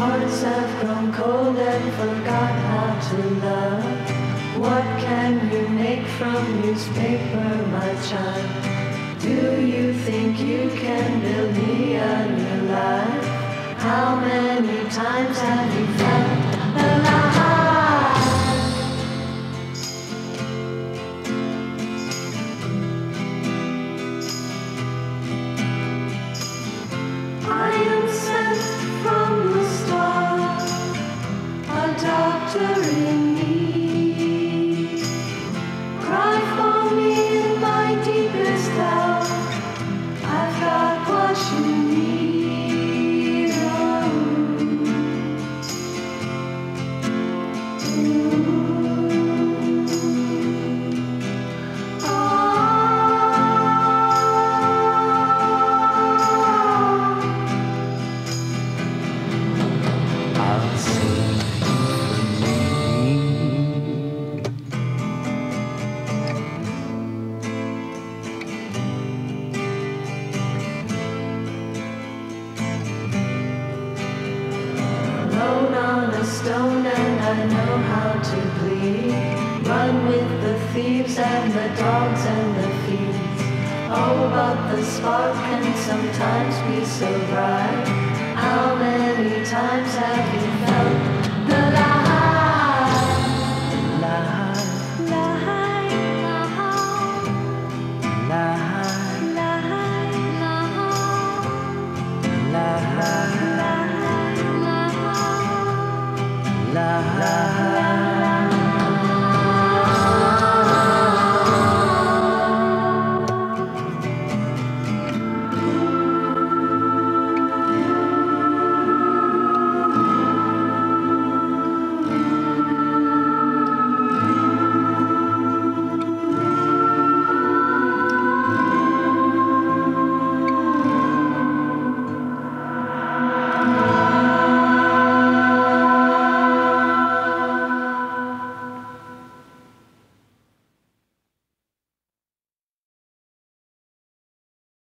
hearts have grown cold and forgot how to love. What can you make from newspaper, my child? Do you think you can build me a new life? How many times have you felt? Doctor stone and I know how to bleed. Run with the thieves and the dogs and the fiends. Oh, but the spark can sometimes be so bright. How many times have you felt